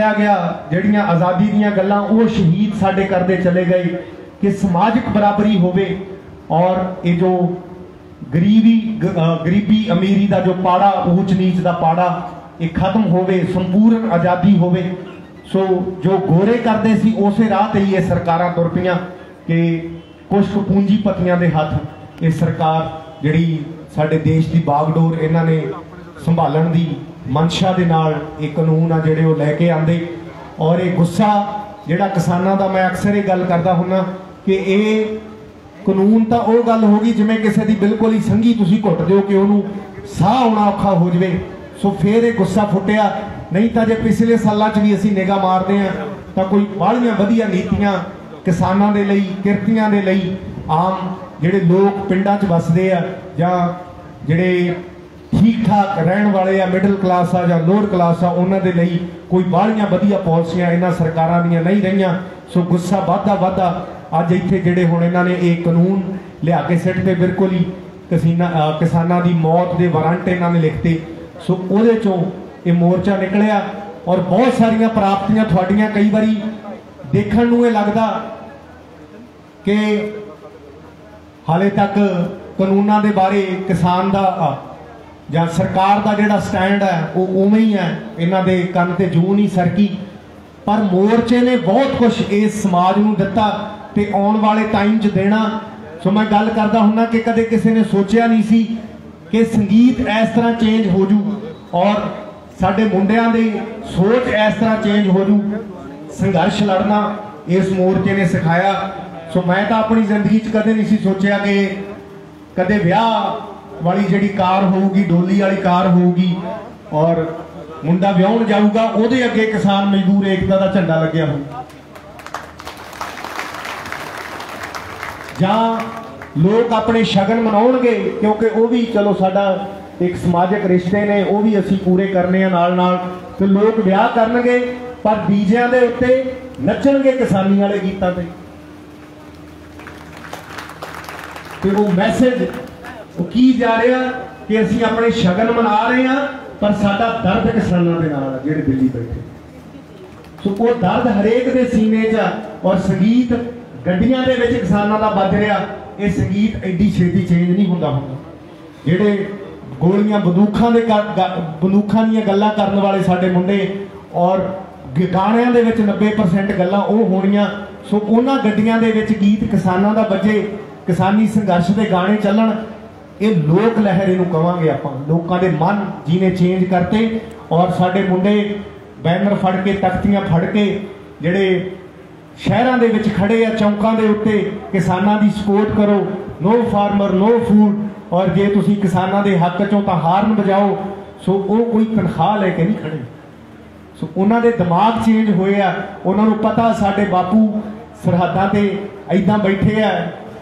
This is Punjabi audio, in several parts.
ਆ ਗਿਆ, ਜਿਹੜੀਆਂ ਆਜ਼ਾਦੀ ਦੀਆਂ ਗੱਲਾਂ ਉਹ ਸ਼ਹੀਦ ਸਾਡੇ ਕਰਦੇ ਚਲੇ ਗਏ, ਕਿ ਸਮਾਜਿਕ ਬਰਾਬਰੀ ਹੋਵੇ ਔਰ ਇਹ ਜੋ ਗਰੀਬੀ ਗਰੀਬੀ ਅਮੀਰੀ ਦਾ ਜੋ ਪਾੜਾ ਊਚ ਨੀਚ ਦਾ ਪਾੜਾ, ਇਹ ਖਤਮ ਹੋਵੇ, ਸੰਪੂਰਨ ਆਜ਼ਾਦੀ ਹੋਵੇ, ਸੋ ਜੋ ਗੋਰੇ ਕਰਦੇ ਸੀ, ਉਸੇ ਰਾਹ ਤੇ ਹੀ ਇਹ ਸਰਕਾਰਾਂ ਤੁਰ ਪਈਆਂ ਕਿ ਕੁਝ ਪੂੰਜੀਪਤੀਆਂ ਦੇ ਹੱਥ ਇਹ ਸਰਕਾਰ ਜਿਹੜੀ ਸਾਡੇ ਦੇਸ਼ ਦੀ ਬਾਗਡੋਰ ਇਹਨਾਂ ਨੇ ਸੰਭਾਲਣ ਦੀ ਮਨਸ਼ਾ ਦੇ ਨਾਲ ਇਹ ਕਾਨੂੰਨ ਆ ਜਿਹੜੇ ਉਹ ਲੈ ਕੇ ਆਂਦੇ ਔਰ ਇਹ ਗੁੱਸਾ ਜਿਹੜਾ ਕਿਸਾਨਾਂ ਦਾ ਮੈਂ ਅਕਸਰ ਇਹ ਗੱਲ ਕਰਦਾ ਹੁੰਨਾ ਕਿ ਇਹ ਕਾਨੂੰਨ ਤਾਂ ਉਹ ਗੱਲ ਹੋ ਗਈ ਜਿਵੇਂ ਕਿਸੇ ਦੀ ਬਿਲਕੁਲ ਹੀ ਸੰਗੀ ਤੁਸੀਂ ਘੁੱਟ ਦਿਓ ਕਿ ਉਹਨੂੰ ਸਾਹ ਆਉਣਾ ਔਖਾ ਹੋ ਜਵੇ। ਸੋ ਫੇਰ ਇਹ ਗੁੱਸਾ ਫੁੱਟਿਆ। ਨਹੀਂ ਤਾਂ ਜੇ ਪਿਛਲੇ ਸਾਲਾਂ 'ਚ ਵੀ ਅਸੀਂ ਨਿਗਾਹ ਮਾਰਦੇ ਆ ਤਾਂ ਕੋਈ ਬਾਹਲੀਆਂ ਵਧੀਆ ਨੀਤੀਆਂ ਕਿਸਾਨਾਂ ਦੇ ਲਈ, ਕਿਰਤੀਆਂ ਦੇ ਲਈ ਆਮ ਜਿਹੜੇ ਲੋਕ ਪਿੰਡਾਂ 'ਚ ਵੱਸਦੇ ਆ ਜਾਂ ਜਿਹੜੇ ਠੀਕ ਠਾਕ ਰਹਿਣ ਵਾਲੇ ਆ ਮਿਡਲ ਕਲਾਸ ਆ ਜਾਂ ਲੋਅਰ ਕਲਾਸ ਆ, ਉਹਨਾਂ ਦੇ ਲਈ ਕੋਈ ਬਾਹਲੀਆਂ ਵਧੀਆ ਪਾਲਿਸੀਆਂ ਇਹਨਾਂ ਸਰਕਾਰਾਂ ਦੀਆਂ ਨਹੀਂ ਰਹੀਆਂ। ਸੋ ਗੁੱਸਾ ਵਾਧਾ ਵਾਧਾ। ਅੱਜ ਇੱਥੇ ਜਿਹੜੇ ਹੁਣ ਇਹਨਾਂ ਨੇ ਇਹ ਕਾਨੂੰਨ ਲਿਆ ਕੇ ਸਿੱਟ ਤੇ ਬਿਲਕੁਲ ਹੀ ਕਸੀਨਾ ਕਿਸਾਨਾਂ ਦੀ ਮੌਤ ਦੇ ਵਾਰੰਟ ਇਹਨਾਂ ਨੇ ਲਿਖਤੇ। ਸੋ ਉਹਦੇ ਚੋਂ ਇਹ ਮੋਰਚਾ ਨਿਕਲਿਆ ਔਰ ਬਹੁਤ ਸਾਰੀਆਂ ਪ੍ਰਾਪਤੀਆਂ ਤੁਹਾਡੀਆਂ ਕਈ ਵਾਰੀ ਦੇਖਣ ਨੂੰ ਇਹ ਲੱਗਦਾ ਕਿ ਹਾਲੇ ਤੱਕ ਕਾਨੂੰਨਾਂ ਦੇ ਬਾਰੇ ਕਿਸਾਨ ਦਾ ਜਾਂ ਸਰਕਾਰ ਦਾ ਜਿਹੜਾ ਸਟੈਂਡ ਹੈ, ਉਹ ਉਵੇਂ ਹੀ ਹੈ। ਇਹਨਾਂ ਦੇ ਕੰਨ ਤੇ ਜੂ ਨਹੀਂ ਸਰਕੀ। ਪਰ ਮੋਰਚੇ ਨੇ ਬਹੁਤ ਕੁਝ ਇਸ ਸਮਾਜ ਨੂੰ ਦਿੱਤਾ ਤੇ ਆਉਣ ਵਾਲੇ ਟਾਈਮ 'ਚ ਦੇਣਾ। ਸੋ ਮੈਂ ਗੱਲ ਕਰਦਾ ਹੁੰਨਾ ਕਿ ਕਦੇ ਕਿਸੇ ਨੇ ਸੋਚਿਆ ਨਹੀਂ ਸੀ ਕਿ ਸੰਗੀਤ ਇਸ ਤਰ੍ਹਾਂ ਚੇਂਜ ਹੋ ਜੂ ਔਰ ਸਾਡੇ ਮੁੰਡਿਆਂ ਦੀ ਸੋਚ ਇਸ ਤਰ੍ਹਾਂ ਚੇਂਜ ਹੋ ਜੂ। ਸੰਘਰਸ਼ ਲੜਨਾ ਇਸ ਮੋਰਚੇ ਨੇ ਸਿਖਾਇਆ। ਸੋ ਮੈਂ ਤਾਂ ਆਪਣੀ ਜ਼ਿੰਦਗੀ 'ਚ ਕਦੇ ਨਹੀਂ ਸੀ ਸੋਚਿਆ ਕਿ ਕਦੇ ਵਿਆਹ ਵਾਲੀ ਜਿਹੜੀ ਕਾਰ ਹੋਊਗੀ, ਡੋਲੀ ਵਾਲੀ ਕਾਰ ਹੋਊਗੀ ਔਰ ਮੁੰਡਾ ਵਿਆਹਣ ਜਾਊਗਾ, ਉਹਦੇ ਅੱਗੇ ਕਿਸਾਨ ਮਜ਼ਦੂਰ ਏਕਤਾ ਦਾ ਝੰਡਾ ਲੱਗਿਆ ਹੋਊ। ਜਾਂ ਲੋਕ ਆਪਣੇ ਸ਼ਗਨ ਮਨਾਉਣਗੇ, ਕਿਉਂਕਿ ਉਹ ਵੀ ਚਲੋ ਸਾਡਾ ਇੱਕ ਸਮਾਜਿਕ ਰਿਸ਼ਤੇ ਨੇ, ਉਹ ਵੀ ਅਸੀਂ ਪੂਰੇ ਕਰਨੇ ਆ ਨਾਲ ਨਾਲ ਤੇ ਲੋਕ ਵਿਆਹ ਕਰਨਗੇ, ਪਰ ਡੀਜਿਆਂ ਦੇ ਉੱਤੇ ਨੱਚਣਗੇ ਕਿਸਾਨੀ ਵਾਲੇ ਗੀਤਾਂ ਤੇ। ਤੇ ਉਹ ਮੈਸੇਜ ਉਹ ਕੀ ਜਾ ਰਿਹਾ ਕਿ ਅਸੀਂ ਆਪਣੇ ਸ਼ਗਨ ਮਨਾ ਰਹੇ ਹਾਂ, ਪਰ ਸਾਡਾ ਦਰਦ ਕਿਸਾਨਾਂ ਦੇ ਨਾਲ ਜਿਹੜੇ ਦਿੱਲੀ ਬੈਠੇ। ਸੋ ਉਹ ਦਰਦ ਹਰੇਕ ਦੇ ਸੀਨੇ 'ਚ ਔਰ ਸੰਗੀਤ ਗੱਡੀਆਂ ਦੇ ਵਿੱਚ ਕਿਸਾਨਾਂ ਦਾ ਵੱਜ ਰਿਹਾ, ਇਹ ਸੰਗੀਤ ਐਡੀ ਛੇਤੀ ਚੇਂਜ ਨਹੀਂ ਹੁੰਦਾ ਹੁੰਦਾ ਜਿਹੜੇ ਗੋਲੀਆਂ ਬੰਦੂਕਾਂ ਦੇ ਬੰਦੂਕਾਂ ਦੀਆਂ ਗੱਲਾਂ ਕਰਨ ਵਾਲੇ ਸਾਡੇ ਮੁੰਡੇ ਔਰ ਗਾਣਿਆਂ ਦੇ ਵਿੱਚ 90% ਗੱਲਾਂ ਉਹ ਹੋਣੀਆਂ, ਸੋ ਉਹਨਾਂ ਗੱਡੀਆਂ ਦੇ ਵਿੱਚ ਗੀਤ ਕਿਸਾਨਾਂ ਦਾ ਵੱਜੇ, ਕਿਸਾਨੀ ਸੰਘਰਸ਼ ਦੇ ਗਾਣੇ ਚੱਲਣ ਇਹ ਲੋਕ ਲਹਿਰ ਇਹਨੂੰ ਕਵਾਂਗੇ ਆਪਾਂ। ਲੋਕਾਂ ਦੇ ਮਨ ਜਿਹਨੇ ਚੇਂਜ ਕਰਤੇ ਔਰ ਸਾਡੇ ਮੁੰਡੇ ਬੈਨਰ ਫੜ ਕੇ, ਤਖਤੀਆਂ ਫੜ ਕੇ, ਜਿਹੜੇ ਸ਼ਹਿਰਾਂ ਦੇ ਵਿੱਚ ਖੜੇ ਆ, ਚੌਂਕਾਂ ਦੇ ਉੱਤੇ ਕਿਸਾਨਾਂ ਦੀ ਸਪੋਰਟ ਕਰੋ। ਨੋ ਫਾਰਮਰ ਨੋ ਫੂਡ ਔਰ ਜੇ ਤੁਸੀਂ ਕਿਸਾਨਾਂ ਦੇ ਹੱਕ ਚੋਂ ਤਾਂ ਹਾਰਨ ਵਜਾਓ, ਸੋ ਉਹ ਕੋਈ ਤਨਖਾਹ ਲੈ ਕੇ ਨਹੀਂ ਖੜੇ। ਸੋ ਉਹਨਾਂ ਦੇ ਦਿਮਾਗ ਚੇਂਜ ਹੋਏ ਆ। ਉਹਨਾਂ ਨੂੰ ਪਤਾ ਸਾਡੇ ਬਾਪੂ ਸਰਹੱਦਾਂ ਤੇ ਐਦਾਂ ਬੈਠੇ ਆ।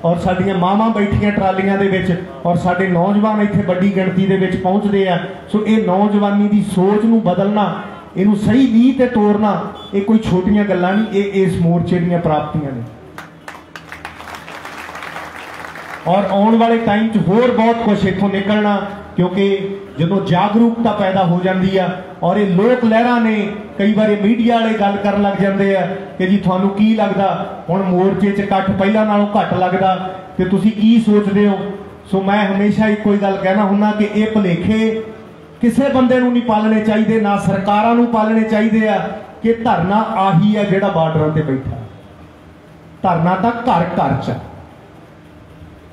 ਔਰ ਸਾਡੀਆਂ ਮਾਵਾਂ ਬੈਠੀਆਂ ਟਰਾਲੀਆਂ ਦੇ ਵਿੱਚ ਔਰ ਸਾਡੇ ਨੌਜਵਾਨ ਇੱਥੇ ਵੱਡੀ ਗਿਣਤੀ ਦੇ ਵਿੱਚ ਪਹੁੰਚਦੇ ਆ। ਸੋ ਇਹ ਨੌਜਵਾਨੀ ਦੀ ਸੋਚ ਨੂੰ ਬਦਲਣਾ, ਇਹਨੂੰ ਸਹੀ ਨੀਹ ਤੇ ਤੋਰਨਾ, ਇਹ ਕੋਈ ਛੋਟੀਆਂ ਗੱਲਾਂ ਨਹੀਂ, ਇਹ ਇਸ ਮੋਰਚੇ ਦੀਆਂ ਪ੍ਰਾਪਤੀਆਂ ਨੇ। ਔਰ ਆਉਣ ਵਾਲੇ ਟਾਈਮ 'ਚ ਹੋਰ ਬਹੁਤ ਕੁਝ ਇੱਥੋਂ ਨਿਕਲਣਾ। ਕਿਉਂਕਿ ਜਦੋਂ ਜਾਗਰੂਕਤਾ ਪੈਦਾ ਹੋ ਜਾਂਦੀ ਆ ਔਰ ਇਹ ਲੋਕ ਲਹਿਰਾਂ ਨੇ ਕਈ ਵਾਰੀ ਮੀਡੀਆ ਵਾਲੇ ਗੱਲ ਕਰਨ ਲੱਗ ਜਾਂਦੇ ਆ ਕਿ ਜੀ ਤੁਹਾਨੂੰ ਕੀ ਲੱਗਦਾ? ਹੁਣ ਮੋਰਚੇ 'ਚ ਇਕੱਠ ਪਹਿਲਾਂ ਨਾਲੋਂ ਘੱਟ ਲੱਗਦਾ ਤੇ ਤੁਸੀਂ ਕੀ ਸੋਚਦੇ ਹੋ? ਸੋ ਮੈਂ ਹਮੇਸ਼ਾ ਇੱਕੋ ਹੀ ਗੱਲ ਕਹਿਣਾ ਹੁੰਦਾ ਕਿ ਇਹ ਭੁਲੇਖੇ ਕਿਸੇ ਬੰਦੇ ਨੂੰ ਨਹੀਂ ਪਾਲਣੇ ਚਾਹੀਦੇ, ਨਾ ਸਰਕਾਰਾਂ ਨੂੰ ਪਾਲਣੇ ਚਾਹੀਦੇ ਆ ਕਿ ਧਰਨਾ ਆਹੀ ਆ ਜਿਹੜਾ ਬਾਰਡਰਾਂ ਤੇ ਬੈਠਾ। ਧਰਨਾ ਤਾਂ ਘਰ ਘਰ 'ਚ ਆ।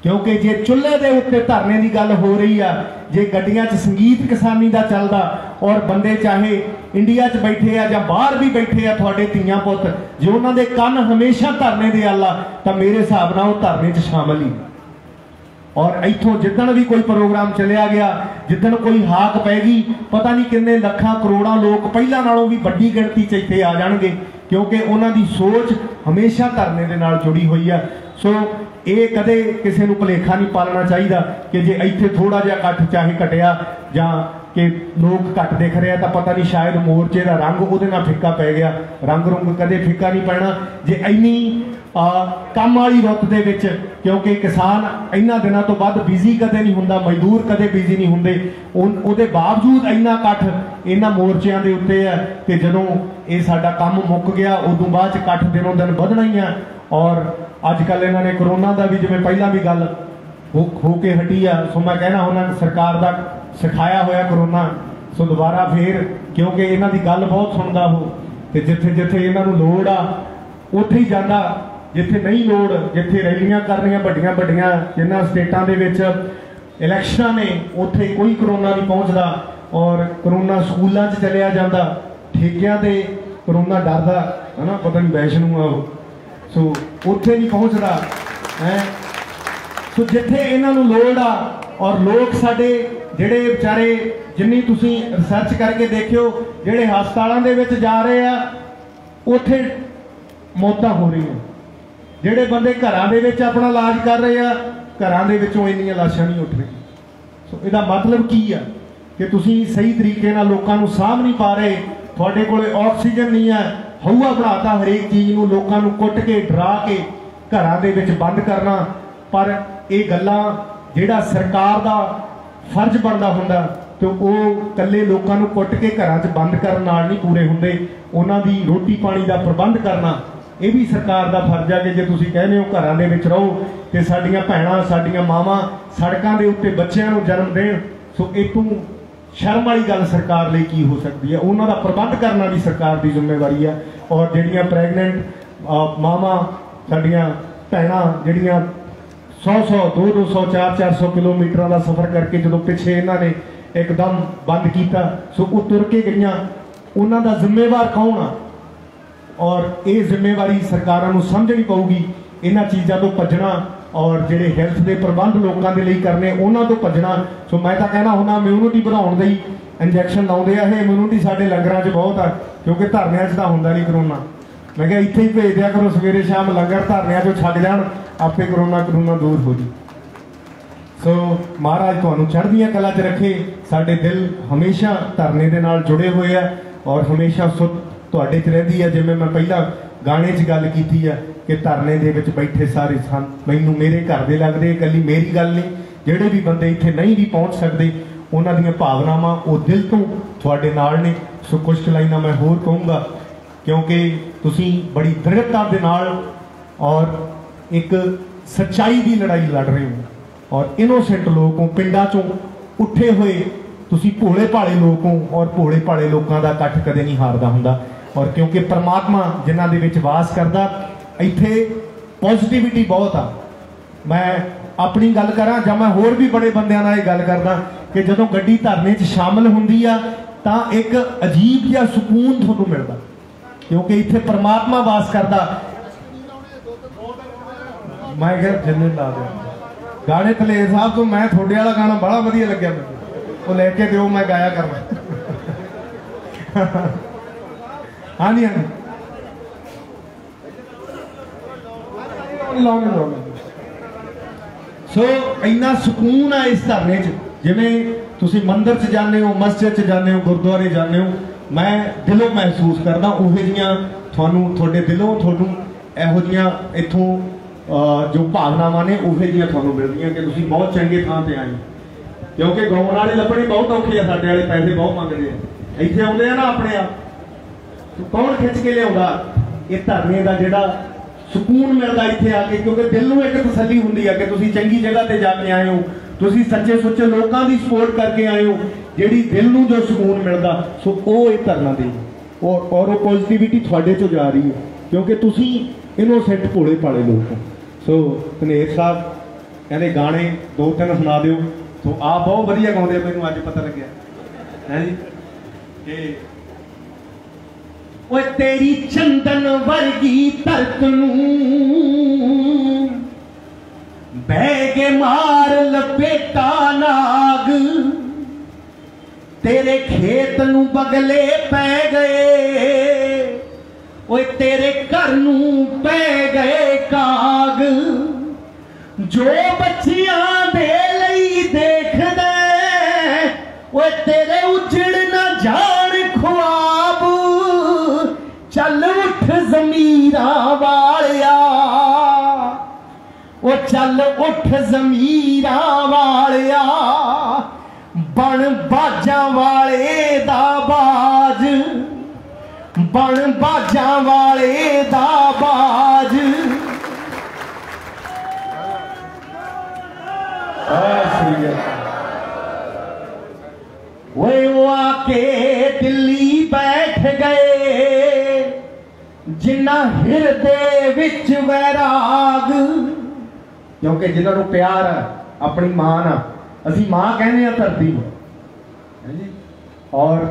ਕਿਉਂਕਿ ਜੇ ਚੁੱਲ੍ਹੇ ਦੇ ਉੱਤੇ ਧਰਨੇ ਦੀ ਗੱਲ ਹੋ ਰਹੀ ਆ, ਜੇ ਗੱਡੀਆਂ 'ਚ ਸੰਗੀਤ ਕਿਸਾਨੀ ਦਾ ਚੱਲਦਾ ਔਰ ਬੰਦੇ ਚਾਹੇ ਇੰਡੀਆ 'ਚ ਬੈਠੇ ਆ ਜਾਂ ਬਾਹਰ ਵੀ ਬੈਠੇ ਆ ਤੁਹਾਡੇ ਧੀਆਂ ਪੁੱਤ, ਜੇ ਉਹਨਾਂ ਦੇ ਕੰਨ ਹਮੇਸ਼ਾ ਧਰਨੇ ਦੇ ਆਲਾ, ਤਾਂ ਮੇਰੇ ਹਿਸਾਬ ਨਾਲ ਉਹ ਧਰਨੇ 'ਚ ਸ਼ਾਮਲ ਹੀ। ਔਰ ਇੱਥੋਂ ਜਿੱਦਣ ਵੀ ਕੋਈ ਪ੍ਰੋਗਰਾਮ ਚੱਲਿਆ ਗਿਆ, ਜਿੱਦਣ ਕੋਈ ਹਾਕ ਪੈ ਗਈ, ਪਤਾ ਨਹੀਂ ਕਿੰਨੇ ਲੱਖਾਂ ਕਰੋੜਾਂ ਲੋਕ ਪਹਿਲਾਂ ਨਾਲੋਂ ਵੀ ਵੱਡੀ ਗਿਣਤੀ 'ਚ ਇੱਥੇ ਆ ਜਾਣਗੇ, ਕਿਉਂਕਿ ਉਹਨਾਂ ਦੀ ਸੋਚ ਹਮੇਸ਼ਾ ਧਰਨੇ ਦੇ ਨਾਲ ਜੁੜੀ ਹੋਈ ਆ। ਸੋ ਇਹ ਕਦੇ ਕਿਸੇ ਨੂੰ ਭੁਲੇਖਾ ਨਹੀਂ ਪਾਲਣਾ ਚਾਹੀਦਾ ਕਿ ਜੇ ਇੱਥੇ ਥੋੜਾ ਜਿਹਾ ਇਕੱਠ ਚਾਹੇ ਘਟਿਆ ਜਾਂ ਕਿ ਲੋਕ ਘੱਟ ਦਿਖ ਰਿਹਾ ਤਾਂ ਪਤਾ ਨਹੀਂ ਸ਼ਾਇਦ ਮੋਰਚੇ ਦਾ ਰੰਗ ਉਹਦੇ ਨਾਲ ਫਿੱਕਾ ਪੈ ਗਿਆ। ਰੰਗ ਰੁੰਗ ਕਦੇ ਫਿੱਕਾ ਨਹੀਂ ਪੈਣਾ। ਜੇ ਇੰਨੀ ਕੰਮ ਵਾਲੀ ਰੁੱਤ ਦੇ ਵਿੱਚ, ਕਿਉਂਕਿ ਕਿਸਾਨ ਇੰਨਾ ਦਿਨਾਂ ਤੋਂ ਵੱਧ ਬਿਜ਼ੀ ਕਦੇ ਨਹੀਂ ਹੁੰਦਾ, ਮਜ਼ਦੂਰ ਕਦੇ ਬਿਜ਼ੀ ਨਹੀਂ ਹੁੰਦੇ। ਉਨ- ਉਹਦੇ ਬਾਵਜੂਦ ਇੰਨਾ ਇਕੱਠ ਇਹਨਾਂ ਮੋਰਚਿਆਂ ਦੇ ਉੱਤੇ ਹੈ ਕਿ ਜਦੋਂ ਇਹ ਸਾਡਾ ਕੰਮ ਮੁੱਕ ਗਿਆ, ਉਦੋਂ ਬਾਅਦ ਚ ਇਕੱਠ ਦਿਨੋਂ ਦਿਨ ਵਧਣਾ ਹੀ ਆ ਔਰ ਅੱਜ ਕੱਲ ਇਹਨਾਂ ਨੇ ਕਰੋਨਾ ਦਾ ਵੀ, ਜਿਵੇਂ ਪਹਿਲਾਂ ਵੀ ਗੱਲ ਹੋ ਹੋ ਕੇ ਹਟੀ ਆ, ਸੋ ਮੈਂ ਕਹਿਣਾ ਉਹਨਾਂ ਨੇ ਸਰਕਾਰ ਦਾ ਸਿਖਾਇਆ ਹੋਇਆ ਕਰੋਨਾ, ਸੋ ਦੁਬਾਰਾ ਫੇਰ, ਕਿਉਂਕਿ ਇਹਨਾਂ ਦੀ ਗੱਲ ਬਹੁਤ ਸੁਣਦਾ ਉਹ, ਤੇ ਜਿੱਥੇ ਜਿੱਥੇ ਇਹਨਾਂ ਨੂੰ ਲੋੜ ਆ, ਉੱਥੇ ਹੀ ਜਾਂਦਾ ਜਿੱਥੇ ਨਹੀਂ ਲੋੜ, ਜਿੱਥੇ ਰੈਲੀਆਂ ਕਰਨੀਆਂ ਵੱਡੀਆਂ ਵੱਡੀਆਂ ਜਿਨ੍ਹਾਂ ਸਟੇਟਾਂ ਦੇ ਵਿੱਚ ਇਲੈਕਸ਼ਨਾਂ ਨੇ, ਉੱਥੇ ਕੋਈ ਕਰੋਨਾ ਨਹੀਂ ਪਹੁੰਚਦਾ ਔਰ ਕਰੋਨਾ ਸਕੂਲਾਂ 'ਚ ਚਲਿਆ ਜਾਂਦਾ, ਠੇਕਿਆਂ ਤੇ ਕਰੋਨਾ ਡਰਦਾ, ਹਨਾ ਪਤਾ ਨਹੀਂ ਵੈਸ਼ਨੂੰ ਆ ਉਹ। ਸੋ ਉੱਥੇ ਨਹੀਂ ਪਹੁੰਚਦਾ, ਹੈ। ਸੋ ਜਿੱਥੇ ਇਹਨਾਂ ਨੂੰ ਲੋੜ ਆ, ਔਰ ਲੋਕ ਸਾਡੇ ਜਿਹੜੇ ਵਿਚਾਰੇ, ਜਿੰਨੀ ਤੁਸੀਂ ਰਿਸਰਚ ਕਰਕੇ ਦੇਖਿਓ, ਜਿਹੜੇ ਹਸਪਤਾਲਾਂ ਦੇ ਵਿੱਚ ਜਾ ਰਹੇ ਆ, ਉੱਥੇ ਮੌਤਾਂ ਹੋ ਰਹੀਆਂ। ਜਿਹੜੇ ਬੰਦੇ ਘਰਾਂ ਦੇ ਵਿੱਚ ਆਪਣਾ ਇਲਾਜ ਕਰ ਰਹੇ ਆ, ਘਰਾਂ ਦੇ ਵਿੱਚੋਂ ਇੰਨੀਆਂ ਲਾਸ਼ਾਂ ਨਹੀਂ ਉੱਠ ਰਹੀਆਂ। ਸੋ ਇਹਦਾ ਮਤਲਬ ਕੀ ਆ? ਕਿ ਤੁਸੀਂ ਸਹੀ ਤਰੀਕੇ ਨਾਲ ਲੋਕਾਂ ਨੂੰ ਸਾਂਭ ਨਹੀਂ ਪਾ ਰਹੇ, ਤੁਹਾਡੇ ਕੋਲੇ ਆਕਸੀਜਨ ਨਹੀਂ ਹੈ ਹਊਆ ਬਣਾਤਾ ਹਰੇਕ ਚੀਜ਼ ਨੂੰ, ਲੋਕਾਂ ਨੂੰ ਕੁੱਟ ਕੇ, ਡਰਾ ਕੇ, ਘਰਾਂ ਦੇ ਵਿੱਚ ਬੰਦ ਕਰਨਾ। ਪਰ ਇਹ ਗੱਲਾਂ ਜਿਹੜਾ ਸਰਕਾਰ ਦਾ ਫਰਜ਼ ਬਣਦਾ ਹੁੰਦਾ, ਤੇ ਉਹ ਇਕੱਲੇ ਲੋਕਾਂ ਨੂੰ ਕੁੱਟ ਕੇ ਘਰਾਂ 'ਚ ਬੰਦ ਕਰਨ ਨਾਲ ਨਹੀਂ ਪੂਰੇ ਹੁੰਦੇ, ਉਹਨਾਂ ਦੀ ਰੋਟੀ ਪਾਣੀ ਦਾ ਪ੍ਰਬੰਧ ਕਰਨਾ ਇਹ ਵੀ ਸਰਕਾਰ ਦਾ ਫਰਜ਼ ਹੈ ਕਿ ਜੇ ਤੁਸੀਂ ਕਹਿੰਦੇ ਹੋ ਘਰਾਂ ਦੇ ਵਿੱਚ ਰਹੋ ਤੇ ਸਾਡੀਆਂ ਭੈਣਾਂ, ਸਾਡੀਆਂ ਮਾਵਾਂ ਸੜਕਾਂ ਦੇ ਉੱਤੇ ਬੱਚਿਆਂ ਨੂੰ ਜਨਮ ਦੇਣ, ਸੋ ਇਹ ਤੋਂ ਸ਼ਰਮ ਵਾਲੀ ਗੱਲ ਸਰਕਾਰ ਲਈ ਕੀ ਹੋ ਸਕਦੀ ਹੈ? ਉਹਨਾਂ ਦਾ ਪ੍ਰਬੰਧ ਕਰਨਾ ਵੀ ਸਰਕਾਰ ਦੀ ਜ਼ਿੰਮੇਵਾਰੀ ਹੈ ਔਰ ਜਿਹੜੀਆਂ ਪ੍ਰੈਗਨੈਂਟ ਮਾਵਾਂ, ਸਾਡੀਆਂ ਭੈਣਾਂ, ਜਿਹੜੀਆਂ 100 100 200 400 400 ਕਿਲੋਮੀਟਰਾਂ ਦਾ ਸਫ਼ਰ ਕਰਕੇ ਜਦੋਂ ਪਿੱਛੇ ਇਹਨਾਂ ਨੇ ਇੱਕਦਮ ਬੰਦ ਕੀਤਾ, ਸੋ ਉਹ ਤੁਰ ਕੇ ਗਈਆਂ। ਉਹਨਾਂ ਦਾ ਜ਼ਿੰਮੇਵਾਰ ਕੌਣ ਆ? ਔਰ ਇਹ ਜ਼ਿੰਮੇਵਾਰੀ ਸਰਕਾਰਾਂ ਨੂੰ ਸਮਝਣੀ ਪਊਗੀ, ਇਹਨਾਂ ਚੀਜ਼ਾਂ ਤੋਂ ਭੱਜਣਾ ਔਰ ਜਿਹੜੇ ਹੈਲਥ ਦੇ ਪ੍ਰਬੰਧ ਲੋਕਾਂ ਦੇ ਲਈ ਕਰਨੇ, ਉਹਨਾਂ ਤੋਂ ਭੱਜਣਾ। ਸੋ ਮੈਂ ਤਾਂ ਕਹਿਣਾ ਹੁੰਦਾ ਇਮਿਊਨਿਟੀ ਵਧਾਉਣ ਲਈ ਇੰਜੈਕਸ਼ਨ ਲਾਉਂਦੇ ਆ, ਇਹ ਇਮਿਊਨਿਟੀ ਸਾਡੇ ਲੰਗਰਾਂ 'ਚ ਬਹੁਤ ਆ, ਕਿਉਂਕਿ ਧਰਨਿਆਂ 'ਚ ਤਾਂ ਹੁੰਦਾ ਨਹੀਂ ਕਰੋਨਾ। ਮੈਂ ਕਿਹਾ ਇੱਥੇ ਹੀ ਭੇਜ ਦਿਆ ਕਰੋ, ਸਵੇਰੇ ਸ਼ਾਮ ਲੰਗਰ ਧਰਨਿਆਂ 'ਚੋਂ ਛੱਡ ਜਾਣ, ਆਪੇ ਕਰੋਨਾ ਕਰੋਨਾ ਦੂਰ ਹੋ ਜੀ। ਸੋ ਮਹਾਰਾਜ ਤੁਹਾਨੂੰ ਚੜ੍ਹਦੀਆਂ ਕਲਾ 'ਚ ਰੱਖੇ, ਸਾਡੇ ਦਿਲ ਹਮੇਸ਼ਾ ਧਰਨੇ ਦੇ ਨਾਲ ਜੁੜੇ ਹੋਏ ਆ ਔਰ ਹਮੇਸ਼ਾ ਸੁੱਤ ਤੁਹਾਡੇ 'ਚ ਰਹਿੰਦੀ ਹੈ ਜਿਵੇਂ ਮੈਂ ਪਹਿਲਾਂ ਗਾਣੇ 'ਚ ਗੱਲ ਕੀਤੀ ਹੈ ਕਿ ਧਰਨੇ ਦੇ ਵਿੱਚ ਬੈਠੇ ਸਾਰੇ ਸਨ। ਮੈਨੂੰ ਮੇਰੇ ਘਰ ਦੇ ਲੱਗਦੇ, ਇਕੱਲੀ ਮੇਰੀ ਗੱਲ ਨਹੀਂ। ਜਿਹੜੇ ਵੀ ਬੰਦੇ ਇੱਥੇ ਨਹੀਂ ਵੀ ਪਹੁੰਚ ਸਕਦੇ, ਉਹਨਾਂ ਦੀਆਂ ਭਾਵਨਾਵਾਂ ਉਹ ਦਿਲ ਤੋਂ ਤੁਹਾਡੇ ਨਾਲ ਨੇ। ਸੋ ਕੁਝ ਲਾਈਨਾਂ ਮੈਂ ਹੋਰ ਕਹੂੰਗਾ, ਕਿਉਂਕਿ ਤੁਸੀਂ ਬੜੀ ਦ੍ਰਿੜਤਾ ਦੇ ਨਾਲ ਔਰ ਇੱਕ ਸੱਚਾਈ ਦੀ ਲੜਾਈ ਲੜ ਰਹੇ ਹੋ। ਔਰ ਇਨੋਸੈਂਟ ਲੋਕ ਹੋ, ਪਿੰਡਾਂ ਚੋਂ ਉੱਠੇ ਹੋਏ, ਤੁਸੀਂ ਭੋਲੇ ਭਾਲੇ ਲੋਕ ਹੋ ਔਰ ਭੋਲੇ ਭਾਲੇ ਲੋਕਾਂ ਦਾ ਇਕੱਠ ਕਦੇ ਨਹੀਂ ਹਾਰਦਾ ਹੁੰਦਾ। ਔਰ ਕਿਉਂਕਿ ਪਰਮਾਤਮਾ ਜਿਨ੍ਹਾਂ ਦੇ ਵਿੱਚ ਵਾਸ ਕਰਦਾ, ਇੱਥੇ ਪੋਜ਼ਿਟਿਵਿਟੀ ਬਹੁਤ ਆ। ਮੈਂ ਆਪਣੀ ਗੱਲ ਕਰਾਂ ਜਾਂ ਮੈਂ ਹੋਰ ਵੀ ਬੜੇ ਬੰਦਿਆਂ ਨਾਲ ਇਹ ਗੱਲ ਕਰਦਾ ਕਿ ਜਦੋਂ ਗੱਡੀ ਧਰਨੇ 'ਚ ਸ਼ਾਮਲ ਹੁੰਦੀ ਆ, ਤਾਂ ਇੱਕ ਅਜੀਬ ਜਿਹਾ ਸਕੂਨ ਤੁਹਾਨੂੰ ਮਿਲਦਾ। ਕਿਉਂਕਿ ਇੱਥੇ ਪਰਮਾਤਮਾ ਵਾਸ ਕਰਦਾ। ਮੈਂ ਕਿਹਾ, ਜਿੰਨੇ ਲਾ ਦਿਓ। ਗਾਣੇ ਤਲੇ ਸਾਹਿਬ ਤੋਂ ਮੈਂ ਤੁਹਾਡੇ ਵਾਲਾ ਗਾਣਾ ਬੜਾ ਵਧੀਆ ਲੱਗਿਆ ਮੈਨੂੰ। ਉਹ ਲੈ ਕੇ ਦਿਓ, ਮੈਂ ਗਾਇਆ ਕਰਨਾ ਹਾਂਜੀ ਹਾਂਜੀ। ਲਾਉਣੇ ਲਾਉਣੇ ਸੋ ਇੰਨਾ ਸਕੂਨ ਆ ਇਸ ਧਰਨੇ 'ਚ ਜਿਵੇਂ ਤੁਸੀਂ ਮੰਦਿਰ 'ਚ ਜਾਂਦੇ ਹੋ ਮਸਜਿਦ 'ਚ ਜਾਂਦੇ ਹੋ ਗੁਰਦੁਆਰੇ ਜਾਂਦੇ ਹੋ ਮੈਂ ਦਿਲੋਂ ਮਹਿਸੂਸ ਕਰਦਾ ਉਹੇ ਜੀਆਂ ਤੁਹਾਨੂੰ ਤੁਹਾਡੇ ਦਿਲੋਂ ਤੁਹਾਨੂੰ ਇਹੋ ਜੀਆਂ ਇੱਥੋਂ ਅਹ, ਜੋ ਭਾਵਨਾਵਾਂ ਨੇ ਉਹੇ ਜੀਆਂ ਤੁਹਾਨੂੰ ਮਿਲਦੀਆਂ ਕਿ ਤੁਸੀਂ ਬਹੁਤ ਚੰਗੇ ਥਾਂ ਤੇ ਆਏ ਕਿਉਂਕਿ ਗਾਉਣ ਵਾਲੇ ਲੱਭਣੇ ਬਹੁਤ ਔਖੇ ਆ ਸਾਡੇ ਵਾਲੇ ਪੈਸੇ ਬਹੁਤ ਮੰਗਦੇ ਆ। ਇੱਥੇ ਆਉਂਦੇ ਆ ਨਾ ਆਪਣੇ ਆਪ। ਕੌਣ ਖਿੱਚ ਕੇ ਲਿਆਉਂਦਾ? ਇਹ ਧਰਨੇ ਦਾ ਜਿਹੜਾ ਸਕੂਨ ਮਿਲਦਾ ਇੱਥੇ ਆ ਕੇ, ਕਿਉਂਕਿ ਦਿਲ ਨੂੰ ਇੱਕ ਤਸੱਲੀ ਹੁੰਦੀ ਆ ਕਿ ਤੁਸੀਂ ਚੰਗੀ ਜਗ੍ਹਾ ਤੇ ਜਾ ਕੇ ਆਏ ਹੋ। ਤੁਸੀਂ ਸੱਚੇ ਸੁੱਚੇ ਲੋਕਾਂ ਦੀ ਸਪੋਰਟ ਕਰਕੇ ਆਏ ਹੋ, ਜਿਹੜੀ ਦਿਲ ਨੂੰ ਜੋ ਸਕੂਨ ਮਿਲਦਾ। ਸੋ ਉਹ ਇਹ ਧਰਨਾ ਦੇ। ਔਰ ਔਰ ਉਹ ਪੋਜ਼ਿਟਿਵਿਟੀ ਤੁਹਾਡੇ ਚੋਂ ਜਾ ਰਹੀ ਹੈ, ਕਿਉਂਕਿ ਤੁਸੀਂ ਇਨੋਸੈਂਟ ਭੋਲੇ ਭਾਲੇ ਲੋਕ ਹੋ। ਸੋ ਧਨੇਰ ਸਾਹਿਬ, ਕਹਿੰਦੇ ਗਾਣੇ ਦੋ ਤਿੰਨ ਸੁਣਾ ਦਿਓ। ਸੋ ਆ ਬਹੁਤ ਵਧੀਆ ਗਾਉਂਦੇ ਆ, ਮੈਨੂੰ ਅੱਜ ਪਤਾ ਲੱਗਿਆ। ਹੈ ਜੀ? ਕਿ ਓਏ ਤੇਰੀ ਚੰਦਨ ਵਰਗੀ ਧਰਤ ਨੂੰ। ਬਹਿ ਮਾਰ ਲਪੇਟਾ ਨਾਗ ਤੇਰੇ ਖੇਤ ਨੂੰ ਬਗਲੇ ਪੈ ਗਏ। ਓਏ ਤੇਰੇ ਘਰ ਨੂੰ ਪੈ ਗਏ ਕਾਗ। ਜੋ ਬੱਚੀਆਂ ਖੁਆਬ ਚੱਲ ਉੱਠ ਜ਼ਮੀਰਾਂ ਵਾਲਿਆ ਚੱਲ ਉੱਠ ਜ਼ਮੀਰਾਂ ਵਾਲਿਆ ਬਣ ਬਾਜਾਂ ਵਾਲੇ ਦਾ ਬਾਜ ਬਣ ਬਾਜਾਂ ਵਾਲੇ ਦਾ ਹਿਰਦੇ ਵਿੱਚ ਵੈਰਾਗ। ਕਿਉਂਕਿ ਜਿਨ੍ਹਾਂ ਨੂੰ ਪਿਆਰ ਆ ਆਪਣੀ ਮਾਂ ਨਾਲ। ਅਸੀਂ ਮਾਂ ਕਹਿੰਦੇ ਆ ਧਰਤੀ ਨੂੰ। ਹਾਂਜੀ ਔਰ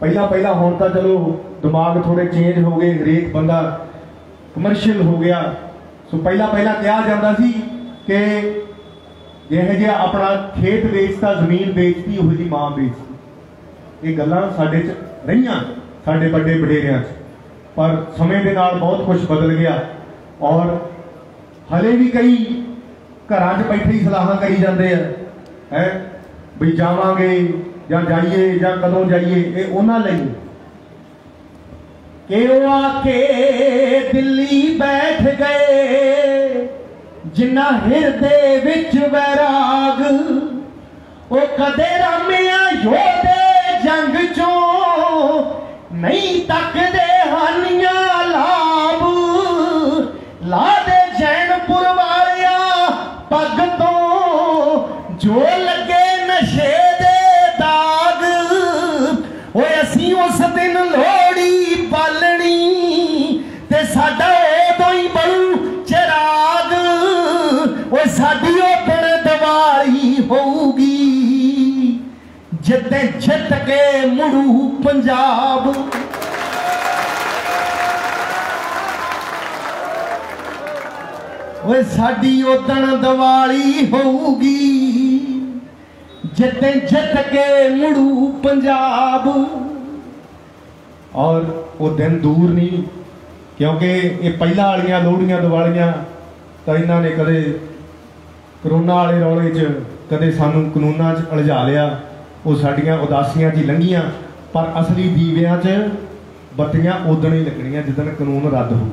ਪਹਿਲਾਂ ਪਹਿਲਾਂ ਹੁਣ ਤਾਂ ਚਲੋ, ਦਿਮਾਗ ਥੋੜੇ ਚੇਂਜ ਹੋ ਗਏ, ਹਰੇਕ ਬੰਦਾ ਕਮਰਸ਼ੀਅਲ ਹੋ ਗਿਆ। ਸੋ ਪਹਿਲਾਂ ਪਹਿਲਾਂ ਕਿਹਾ ਜਾਂਦਾ ਸੀ ਕਿ ਇਹ ਜਿਹਾ ਆਪਣਾ ਖੇਤ ਵੇਚਤਾ, ਜ਼ਮੀਨ ਵੇਚਤੀ, ਉਹ ਜੀ ਮਾਂ ਵੇਚਤੀ। ਇਹ ਗੱਲਾਂ ਸਾਡੇ 'ਚ ਰਹੀਆਂ, ਸਾਡੇ ਵੱਡੇ ਵਡੇਰਿਆਂ 'ਚ। ਪਰ ਸਮੇਂ ਦੇ ਨਾਲ ਬਹੁਤ ਕੁਝ ਬਦਲ ਗਿਆ ਔਰ ਹਲੇ ਵੀ ਕਈ ਘਰਾਂ 'ਚ ਬੈਠੇ ਹੀ ਸਲਾਹਾਂ ਕਰੀ ਜਾਂਦੇ ਆ, ਹੈ? ਵੀ ਜਾਵਾਂਗੇ ਜਾਂ ਜਾਈਏ ਜਾਂ ਕਦੋਂ ਜਾਈਏ, ਇਹ ਉਹਨਾਂ ਲਈ। ਕਿ ਆ ਕੇ ਦਿੱਲੀ ਬੈਠ ਗਏ ਜਿਨ੍ਹਾਂ ਹਿਰਦੇ ਵਿੱਚ ਵੈਰਾਗ, ਉਹ ਕਦੇ ਰਾਮਿਆ ਯੋਧੇ ਜੰਗ ਚੋਂ ਨਹੀਂ ਤੱਕਦੇ ਹਾਨੀਆਂ ਲਾਭ। ਲਾ ਦੇ ਜੈਨਪੁਰ ਵਾਲਿਆ ਪੱਗ ਤੋਂ, ਜੋ ਲੱਗੇ ਨਸ਼ੇ ਦੇ ਦਾਗ। ਓਏ ਅਸੀਂ ਉਸ ਦਿਨ ਲੋੜੀ ਪਾਲਣੀ ਤੇ ਸਾਡਾ ਉਦੋਂ ਹੀ ਬਣੂ ਚਿਰਾਗ। ਓਏ ਸਾਡੀ ਉਦੋਂ ਦੀਵਾਲੀ ਹੋਊਗੀ ਜਿੱਤੇ ਜਿੱਤ ਕੇ ਮੁੜੂ ਪੰਜਾਬ। ਓਏ ਸਾਡੀ ਉਦਣ ਦੀਵਾਲੀ ਹੋਊਗੀ। ਜਿੱਤੇ ਜਿੱਤ ਕੇ ਮੁੜੂ ਪੰਜਾਬ। ਔਰ ਉਹ ਦਿਨ ਦੂਰ ਨਹੀਂ, ਕਿਉਂਕਿ ਇਹ ਪਹਿਲਾਂ ਵਾਲੀਆਂ ਲੋਹੜੀਆਂ ਦੀਵਾਲੀਆਂ ਤਾਂ ਇਹਨਾਂ ਨੇ ਕਦੇ ਕਰੋਨਾ ਵਾਲੇ ਰੌਲੇ 'ਚ, ਕਦੇ ਸਾਨੂੰ ਕਾਨੂੰਨਾਂ 'ਚ ਉਲਝਾ ਲਿਆ। ਉਹ ਸਾਡੀਆਂ ਉਦਾਸੀਆਂ 'ਚ ਹੀ ਲੰਘੀਆਂ, ਪਰ ਅਸਲੀ ਦੀਵਿਆਂ 'ਚ ਬੱਤੀਆਂ ਉਦਣ ਹੀ ਲੱਗਣੀਆਂ, ਜਿੱਦਣ ਕਾਨੂੰਨ ਰੱਦ ਹੋਊ।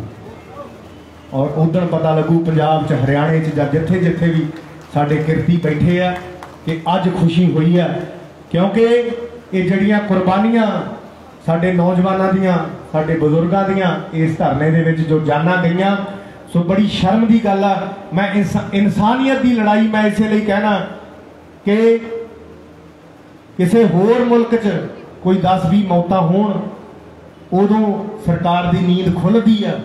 ਔਰ ਉਦੋਂ ਪਤਾ ਲੱਗੂ ਪੰਜਾਬ 'ਚ, ਹਰਿਆਣੇ 'ਚ ਜਾਂ ਜਿੱਥੇ ਜਿੱਥੇ ਵੀ ਸਾਡੇ ਕਿਰਤੀ ਬੈਠੇ ਆ ਕਿ ਅੱਜ ਖੁਸ਼ੀ ਹੋਈ ਆ। ਕਿਉਂਕਿ ਇਹ ਜਿਹੜੀਆਂ ਕੁਰਬਾਨੀਆਂ ਸਾਡੇ ਨੌਜਵਾਨਾਂ ਦੀਆਂ, ਸਾਡੇ ਬਜ਼ੁਰਗਾਂ ਦੀਆਂ ਇਸ ਧਰਨੇ ਦੇ ਵਿੱਚ ਜੋ ਜਾਨਾਂ ਗਈਆਂ, ਸੋ ਬੜੀ ਸ਼ਰਮ ਦੀ ਗੱਲ ਆ। ਮੈਂ ਇਨਸਾ- ਇਨਸਾਨੀਅਤ ਦੀ ਲੜਾਈ ਮੈਂ ਇਸੇ ਲਈ ਕਹਿਣਾ ਕਿ ਕਿਸੇ ਹੋਰ ਮੁਲਕ 'ਚ ਕੋਈ 10-20 ਮੌਤਾਂ ਹੋਣ, ਉਦੋਂ ਸਰਕਾਰ ਦੀ ਨੀਂਦ ਖੁੱਲਦੀ ਆ।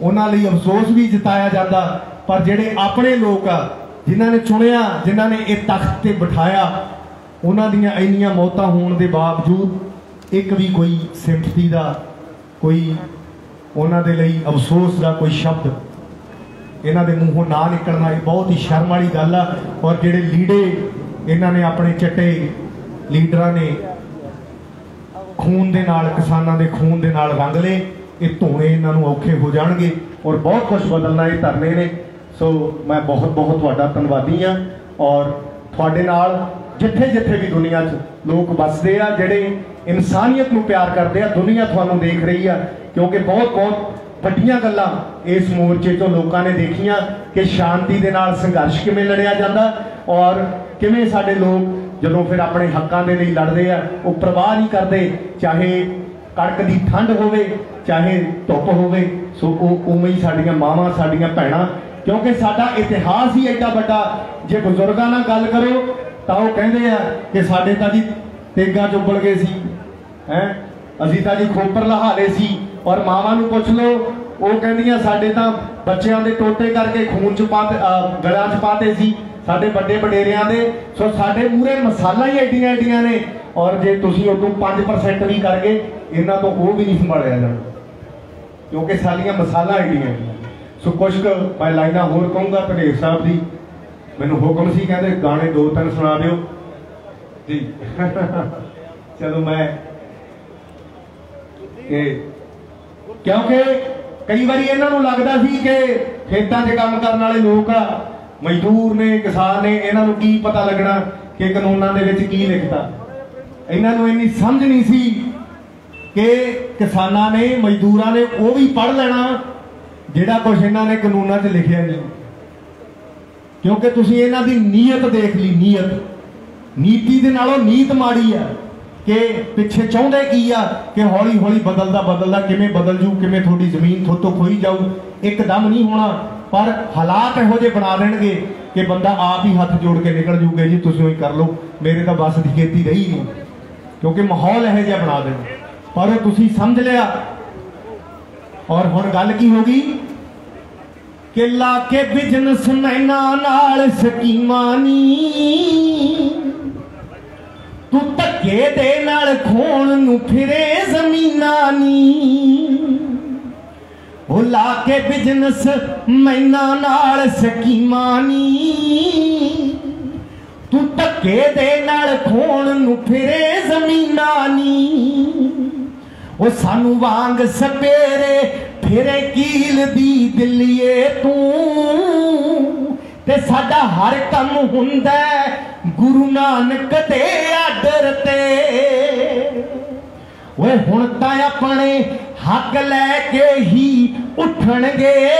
ਉਹਨਾਂ ਲਈ ਅਫਸੋਸ ਵੀ ਜਤਾਇਆ ਜਾਂਦਾ, ਪਰ ਜਿਹੜੇ ਆਪਣੇ ਲੋਕ ਆ, ਜਿਨ੍ਹਾਂ ਨੇ ਚੁਣਿਆ, ਜਿਨ੍ਹਾਂ ਨੇ ਇਹ ਤਖਤ ਤੇ ਬਿਠਾਇਆ, ਉਹਨਾਂ ਦੀਆਂ ਇੰਨੀਆਂ ਮੌਤਾਂ ਹੋਣ ਦੇ ਬਾਵਜੂਦ ਇੱਕ ਵੀ ਕੋਈ ਸਿੰਪਥੀ ਦਾ, ਕੋਈ ਉਹਨਾਂ ਦੇ ਲਈ ਅਫਸੋਸ ਦਾ ਕੋਈ ਸ਼ਬਦ, ਇਹਨਾਂ ਦੇ ਮੂੰਹੋਂ ਨਾ ਨਿਕਲਣਾ ਇਹ ਬਹੁਤ ਹੀ ਸ਼ਰਮ ਵਾਲੀ ਗੱਲ ਆ, ਔਰ ਜਿਹੜੇ ਲੀੜੇ ਇਹਨਾਂ ਨੇ ਆਪਣੇ ਚਿੱਟੇ ਲੀਡਰਾਂ ਨੇ ਖੂਨ ਦੇ ਨਾਲ, ਕਿਸਾਨਾਂ ਦੇ ਖੂਨ ਦੇ ਨਾਲ ਰੰਗ ਲਏ ਇਹ ਧੋਣੇ ਇਹਨਾਂ ਨੂੰ ਔਖੇ ਹੋ ਜਾਣਗੇ ਔਰ ਬਹੁਤ ਕੁਝ ਬਦਲਣਾ ਇਹ ਧਰਨੇ ਨੇ। ਸੋ ਮੈਂ ਬਹੁਤ ਬਹੁਤ ਤੁਹਾਡਾ ਧੰਨਵਾਦੀ ਆ ਔਰ ਤੁਹਾਡੇ ਨਾਲ ਜਿੱਥੇ ਜਿੱਥੇ ਵੀ ਦੁਨੀਆ 'ਚ ਲੋਕ ਵੱਸਦੇ ਆ, ਜਿਹੜੇ ਇਨਸਾਨੀਅਤ ਨੂੰ ਪਿਆਰ ਕਰਦੇ ਆ, ਦੁਨੀਆ ਤੁਹਾਨੂੰ ਦੇਖ ਰਹੀ ਆ। ਕਿਉਂਕਿ ਬਹੁਤ ਬਹੁਤ ਵੱਡੀਆਂ ਗੱਲਾਂ ਇਸ ਮੋਰਚੇ ਤੋਂ ਲੋਕਾਂ ਨੇ ਦੇਖੀਆਂ ਕਿ ਸ਼ਾਂਤੀ ਦੇ ਨਾਲ ਸੰਘਰਸ਼ ਕਿਵੇਂ ਲੜਿਆ ਜਾਂਦਾ ਔਰ ਕਿਵੇਂ ਸਾਡੇ ਲੋਕ ਜਦੋਂ ਫਿਰ ਆਪਣੇ ਹੱਕਾਂ ਦੇ ਲਈ ਲੜਦੇ ਆ, ਉਹ ਪ੍ਰਵਾਹ ਨਹੀਂ ਕਰਦੇ, ਚਾਹੇ ਕੜਕ ਦੀ ਠੰਡ ਹੋਵੇ, ਚਾਹੇ ਧੁੱਪ ਹੋਵੇ, ਸੋ ਉਹ ਉਵੇਂ ਹੀ ਸਾਡੀਆਂ ਮਾਵਾਂ, ਸਾਡੀਆਂ ਭੈਣਾਂ, ਕਿਉਂਕਿ ਸਾਡਾ ਇਤਿਹਾਸ ਹੀ ਐਡਾ ਵੱਡਾ, ਜੇ ਬਜ਼ੁਰਗਾਂ ਨਾਲ ਗੱਲ ਕਰੋ, ਤਾਂ ਉਹ ਕਹਿੰਦੇ ਆ ਕਿ ਸਾਡੇ ਤਾਂ ਜੀ ਤੇਗਾ ਚੁੱਬਲ ਗਏ ਸੀ, ਹੈ? ਅਸੀਂ ਤਾਂ ਜੀ ਖੋਪਰ ਲਹਾਲੇ ਸੀ, ਔਰ ਮਾਵਾਂ ਨੂੰ ਪੁੱਛ ਲਓ, ਉਹ ਕਹਿੰਦੀਆਂ ਸਾਡੇ ਤਾਂ ਬੱਚਿਆਂ ਦੇ ਟੋਟੇ ਕਰਕੇ ਖੂਨ ਚ ਪਾ ਗਲਾਂ ਚ ਪਾਤੇ ਸੀ, ਸਾਡੇ ਵੱਡੇ ਵਡੇਰਿਆਂ ਦੇ, ਸੋ ਸਾਡੇ ਮੂਰੇ ਮਸਾਲਾ ਹੀ ਐਡੀਆਂ ਐਡੀਆਂ ਨੇ ਔਰ ਜੇ ਤੁਸੀਂ ਉਦੋਂ 5% ਵੀ ਕਰ ਗਏ ਇਹਨਾਂ ਤੋਂ ਉਹ ਵੀ ਨਹੀਂ ਸੰਭਾਲਿਆ ਜਾਣਾ। ਕਿਉਂਕਿ ਸਾਲੀਆਂ ਮਸਾਲਾ ਐਡੀਆਂ ਸੋ ਕੁਝ ਕੁ ਮੈਂ ਲਾਈਨਾਂ ਹੋਰ ਕਹੂੰਗਾ ਧਨੇਰ ਸਾਹਿਬ ਦੀ। ਮੈਨੂੰ ਹੁਕਮ ਸੀ, ਕਹਿੰਦੇ ਗਾਣੇ ਦੋ ਤਿੰਨ ਸੁਣਾ ਦਿਓ। ਜੀ। ਚਲੋ ਮੈਂ ਕਿ ਕਿਉਂਕਿ ਕਈ ਵਾਰੀ ਇਹਨਾਂ ਨੂੰ ਲੱਗਦਾ ਸੀ ਕਿ ਖੇਤਾਂ 'ਚ ਕੰਮ ਕਰਨ ਵਾਲੇ ਲੋਕ ਆ, ਮਜ਼ਦੂਰ ਨੇ, ਕਿਸਾਨ ਨੇ, ਇਹਨਾਂ ਨੂੰ ਕੀ ਪਤਾ ਲੱਗਣਾ ਕਿ ਕਾਨੂੰਨਾਂ ਦੇ ਵਿੱਚ ਕੀ ਲਿਖਤਾ। ਇਹਨਾਂ ਨੂੰ ਇੰਨੀ ਸਮਝ ਨਹੀਂ ਸੀ ਕਿ ਕਿਸਾਨਾਂ ਨੇ, ਮਜ਼ਦੂਰਾਂ ਨੇ ਉਹ ਵੀ ਪੜ੍ਹ ਲੈਣਾ ਜਿਹੜਾ ਕੁਝ ਇਹਨਾਂ ਨੇ ਕਾਨੂੰਨਾਂ 'ਚ ਲਿਖਿਆ ਨਹੀਂ। ਕਿਉਂਕਿ ਤੁਸੀਂ ਇਹਨਾਂ ਦੀ ਨੀਅਤ ਦੇਖ ਲਈ, ਨੀਅਤ। ਨੀਤੀ ਦੇ ਨਾਲੋਂ ਨੀਤ ਮਾੜੀ ਆ ਕਿ ਪਿੱਛੇ ਚਾਹੁੰਦੇ ਕੀ ਆ ਕਿ ਹੌਲੀ ਹੌਲੀ ਬਦਲਦਾ ਬਦਲਦਾ ਕਿਵੇਂ ਬਦਲ ਜੂ, ਕਿਵੇਂ ਤੁਹਾਡੀ ਜ਼ਮੀਨ ਥੋਤੋਂ ਖੋਈ ਜਾਊ। ਇੱਕਦਮ ਨਹੀਂ ਹੋਣਾ, ਪਰ ਹਾਲਾਤ ਇਹੋ ਜਿਹੇ ਬਣਾ ਦੇਣਗੇ ਕਿ ਬੰਦਾ ਆਪ ਹੀ ਹੱਥ ਜੋੜ ਕੇ ਨਿਕਲ ਜੂਗੇ, ਜੀ, ਤੁਸੀਂ ਹੀ ਕਰ ਲਓ। ਮੇਰੇ ਤਾਂ ਬਸ ਦੀ ਖੇਤੀ ਰਹੀ ਨਹੀਂ। ਕਿਉਂਕਿ ਮਾਹੌਲ ਇਹੋ ਜਿਹਾ ਬਣਾ ਦੇਣ ਪਰ ਤੁਸੀਂ ਸਮਝ ਲਿਆ। ਔਰ ਹੁਣ ਗੱਲ ਕੀ ਹੋ ਗਈ? ਕਿ ਲਾ ਕੇ ਬਿਜ਼ਨਸ ਮੈਨਾਂ ਨਾਲ ਸਕੀਮਾਂ ਨੀ। ਤੂੰ ਧੱਕੇ ਦੇ ਨਾਲ ਖੋਣ ਨੂੰ ਫਿਰੇ ਜ਼ਮੀਨਾਂ ਨੀ। ਉਹ ਲਾ ਕੇ ਬਿਜ਼ਨਸ ਮੈਨਾ ਨਾਲ ਸਕੀਮਾਂ ਨੀ। ਤੂੰ ਧੱਕੇ ਦੇ ਨਾਲ ਖੋਣ ਨੂੰ ਫਿਰੇ ਜ਼ਮੀਨਾਂ ਨੀ। ਉਹ ਸਾਨੂੰ ਵਾਂਗ ਸਪੇਰੇ, ਫਿਰੇ ਕੀਲ ਦੀ ਦਿੱਲੀਏ ਤੂੰ। ਤੇ ਸਾਡਾ ਹਰ ਕੰਮ ਹੁੰਦਾ ਗੁਰੂ ਨਾਨਕ ਦੇ ਆਦਰ ਤੇ। ਓਏ ਹੁਣ ਤਾਂ ਆਪਣੇ ਹੱਕ ਲੈ ਕੇ ਹੀ ਉੱਠਣਗੇ।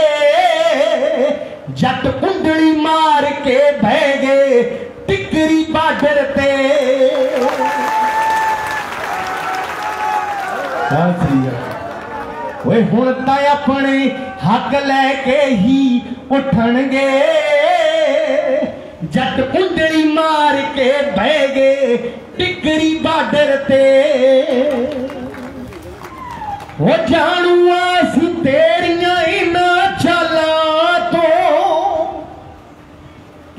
ਜੱਟ ਕੁੰਡਲੀ ਮਾਰ ਕੇ ਬਹਿ ਗਏ। ਟਿਕਰੀ ਬਾਰਡਰ ਓਏ, ਹੁਣ ਤਾਂ ਆਪਣੇ ਹੱਕ ਲੈ ਕੇ ਹੀ ਉੱਠਣਗੇ। ਜੱਟ ਕੁੰਡਲੀ ਮਾਰ ਕੇ ਬਹਿ ਗਏ ਟਿਕਰੀ ਬਾਰਡਰ ਤੇ। ਉਹ ਜਾਣੂਆ ਸੀ ਤੇਰੀਆਂ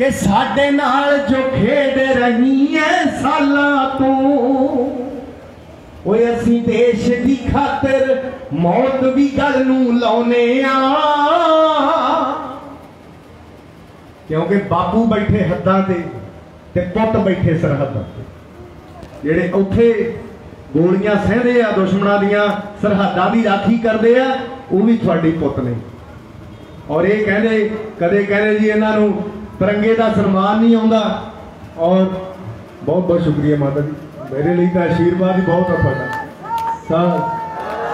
ਕਿ ਸਾਡੇ ਨਾਲ ਜੋ ਖੇਡ ਰਹੀ ਐ ਸਾਲਾਂ ਤੋਂ, ਓਏ ਅਸੀਂ ਦੇਸ਼ ਦੀ ਖਾਤਰ ਮੌਤ ਵੀ ਗੱਲ ਨੂੰ ਲਾਉਨੇ ਆ। ਕਿਉਂਕਿ ਬਾਪੂ ਬੈਠੇ ਹੱਦਾਂ ਤੇ ਤੇ ਪੁੱਤ ਬੈਠੇ ਸਰਹੱਦਾਂ ਤੇ। ਜਿਹੜੇ ਉੱਥੇ ਗੋਲੀਆਂ ਸਹਿੰਦੇ ਆ, ਦੁਸ਼ਮਣਾਂ ਦੀਆਂ ਸਰਹੱਦਾਂ ਦੀ ਰਾਖੀ ਕਰਦੇ ਆ, ਉਹ ਵੀ ਤੁਹਾਡੇ ਪੁੱਤ ਨੇ। ਔਰ ਇਹ ਕਹਿੰਦੇ, ਕਦੇ ਕਹਿੰਦੇ ਜੀ ਇਹਨਾਂ ਨੂੰ ਤਿਰੰਗੇ ਦਾ ਸਨਮਾਨ ਨਹੀਂ ਆਉਂਦਾ। ਔਰ ਬਹੁਤ ਬਹੁਤ ਸ਼ੁਕਰੀਆ ਮਾਤਾ ਜੀ। ਮੇਰੇ ਲਈ ਤਾਂ ਆਸ਼ੀਰਵਾਦ ਹੀ ਬਹੁਤ ਆ ਤੁਹਾਡਾ।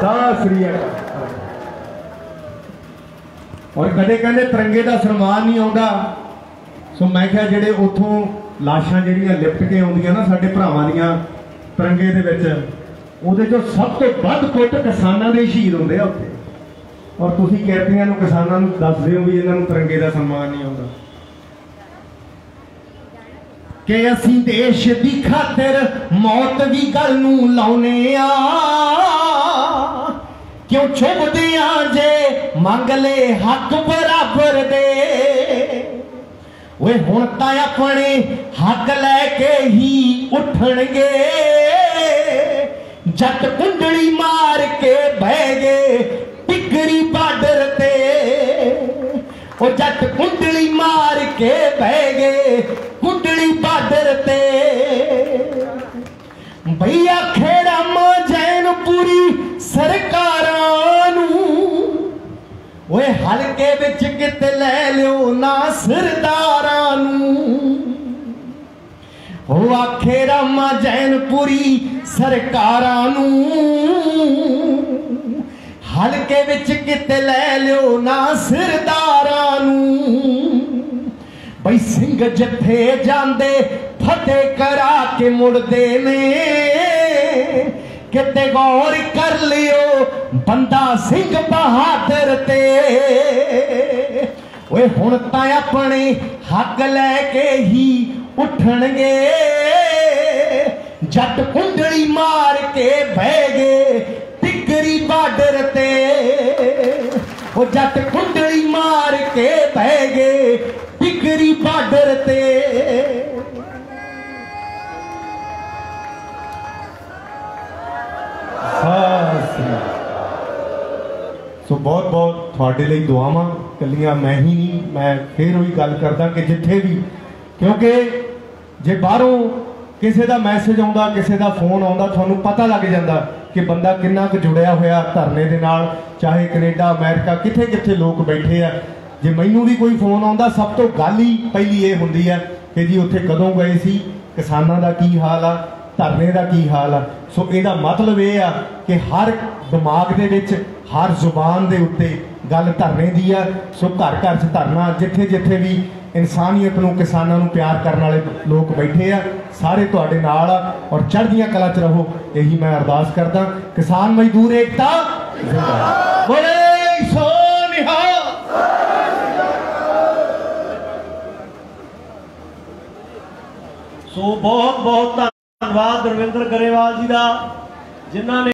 ਸਾ, ਸ੍ਰੀ ਅਕਾਲ। ਔਰ ਕਦੇ ਕਹਿੰਦੇ ਤਿਰੰਗੇ ਦਾ ਸਨਮਾਨ ਨਹੀਂ ਆਉਂਦਾ। ਸੋ ਮੈਂ ਕਿਹਾ ਜਿਹੜੇ ਉਥੋਂ ਲਾਸ਼ਾਂ ਜਿਹੜੀਆਂ ਲਿਪਟ ਕੇ ਆਉਂਦੀਆਂ ਨਾ ਸਾਡੇ ਭਰਾਵਾਂ ਦੀਆਂ ਤਿਰੰਗੇ ਦੇ ਵਿੱਚ, ਉਹਦੇ ਚੋਂ ਸਭ ਤੋਂ ਵੱਧ ਕੁੱਟ ਕਿਸਾਨਾਂ ਦੇ ਸ਼ਹੀਦ ਹੁੰਦੇ ਆ ਉੱਥੇ। ਔਰ ਤੁਸੀਂ ਕਿਰਤੀਆਂ ਨੂੰ ਕਿਸਾਨਾਂ ਨੂੰ ਦੱਸਦੇ ਹੋ ਵੀ ਇਹਨਾਂ ਨੂੰ ਤਿਰੰਗੇ ਦਾ ਸਨਮਾਨ ਨਹੀਂ ਆਉਂਦਾ। ਕਿ ਅਸੀਂ ਦੇਸ਼ ਦੀ ਖਾਤਰ ਮੌਤ ਦੀ ਗੱਲ ਨੂੰ ਲਾਉਨੇ ਆ। ਕਿਉਂ ਛੁਪਦੇ ਆ ਜੇ ਮੰਗ ਲੈ ਹੱਕ ਬਰਾਬਰ ਦੇ? ਓਏ, ਹੁਣ ਤਾਂ ਆਪਣੇ ਹੱਕ ਲੈ ਕੇ ਹੀ ਉੱਠਣਗੇ। ਜੱਟ ਕੁੰਡਲੀ ਮਾਰ ਕੇ ਬਹਿ ਗਏ ਟਿਕਰੀ ਬਾਰਡਰ ਤੇ। ਉਹ ਜੱਟ ਕੁੰਡਲੀ ਮਾਰ ਕੇ ਬਹਿ ਗਏ। ਕੁੰਡਲੀ ਬਾਰਡਰ ਤੇ ਭਈਆ ਖੇੜਾ ਮਾ ਜੈਨਪੁਰੀ ਸਰਕਾਰਾਂ ਨੂੰ ਓਏ ਹਲਕੇ ਵਿੱਚ ਕਿਤੇ ਲੈ ਲਿਓ ਨਾ ਸਰਦਾਰਾਂ ਨੂੰ ਹੋ ਆਖੇ ਰਾਮਾ ਜੈਨਪੁਰੀ ਸਰਕਾਰਾਂ ਨੂੰ ਹਲਕੇ ਵਿੱਚ ਕਿਤੇ ਲੈ ਲਿਓ ਨਾ ਸਰਦਾਰਾਂ ਨੂੰ ਬਈ ਸਿੰਘ ਜੱਥੇ ਜਾਂਦੇ, ਫਤਿਹ ਕਰਾ ਕੇ ਮੁੜਦੇ ਨੇ। ਕਿਤੇ ਗੌਰ ਕਰ ਲਿਓ, ਬੰਦਾ ਸਿੰਘ ਬਹਾਦਰ ਤੇ। ਓਏ, ਹੁਣ ਤਾਂ ਆਪਣੇ ਹੱਕ ਲੈ ਕੇ ਹੀ ਉੱਠਣਗੇ। ਜੱਟ ਕੁੰਡਲੀ ਮਾਰ ਕੇ ਬਹਿ ਗਏ ਟਿਕਰੀ ਬਾਰਡਰ ਤੇ। ਉਹ ਜੱਟ ਕੁੰਡਲੀ ਮਾਰ ਕੇ ਬਹਿ ਗਏ ਟਿਕਰੀ ਤੇ ਸੋ ਬਹੁਤ ਬਹੁਤ ਤੁਹਾਡੇ ਲਈ ਦੁਆਵਾਂ ਕੱਲੀਆਂ ਮੈਂ ਹੀ ਨਹੀਂ, ਮੈਂ ਫੇਰ ਉਹੀ ਗੱਲ ਕਰਦਾ ਕਿ ਜਿੱਥੇ ਵੀ, ਕਿਉਂਕਿ ਜੇ ਬਾਹਰੋਂ ਕਿਸੇ ਦਾ ਮੈਸੇਜ ਆਉਂਦਾ, ਕਿਸੇ ਦਾ ਫੋਨ ਆਉਂਦਾ, ਤੁਹਾਨੂੰ ਪਤਾ ਲੱਗ ਜਾਂਦਾ ਕਿ ਬੰਦਾ ਕਿੰਨਾ ਕੁ ਜੁੜਿਆ ਹੋਇਆ ਧਰਨੇ ਦੇ ਨਾਲ, ਚਾਹੇ ਕੈਨੇਡਾ, ਅਮਰੀਕਾ ਕਿੱਥੇ ਕਿੱਥੇ ਲੋਕ ਬੈਠੇ ਆ ਜੇ ਮੈਨੂੰ ਵੀ ਕੋਈ ਫੋਨ ਆਉਂਦਾ, ਸਭ ਤੋਂ ਗੱਲ ਹੀ ਪਹਿਲੀ ਇਹ ਹੁੰਦੀ ਹੈ ਕਿ ਜੀ ਉੱਥੇ ਕਦੋਂ ਗਏ ਸੀ, ਕਿਸਾਨਾਂ ਦਾ ਕੀ ਹਾਲ ਆ, ਧਰਨੇ ਦਾ ਕੀ ਹਾਲ ਆ। ਸੋ ਇਹਦਾ ਮਤਲਬ ਇਹ ਆ ਕਿ ਹਰ ਦਿਮਾਗ ਦੇ ਵਿੱਚ, ਹਰ ਜ਼ੁਬਾਨ ਦੇ ਉੱਤੇ ਗੱਲ ਧਰਨੇ ਦੀ ਆ। ਸੋ ਘਰ ਘਰ 'ਚ ਧਰਨਾ, ਜਿੱਥੇ ਜਿੱਥੇ ਵੀ ਇਨਸਾਨੀਅਤ ਨੂੰ, ਕਿਸਾਨਾਂ ਨੂੰ ਪਿਆਰ ਕਰਨ ਵਾਲੇ ਲੋਕ ਬੈਠੇ ਆ, ਸਾਰੇ ਤੁਹਾਡੇ ਨਾਲ ਆ ਔਰ ਚੜ੍ਹਦੀਆਂ ਕਲਾ 'ਚ ਰਹੋ, ਇਹੀ ਮੈਂ ਅਰਦਾਸ ਕਰਦਾ। ਕਿਸਾਨ ਮਜ਼ਦੂਰ ਏਕਤਾ ਬੋਲੇ ਸੋ ਨਿਹਾਲ। ਸੋ ਬਹੁਤ ਬਹੁਤ ਧੰਨਵਾਦ ਦਰਵਿੰਦਰ ਗਰੇਵਾਲ ਜੀ ਦਾ ਜਿਨ੍ਹਾਂ ਨੇ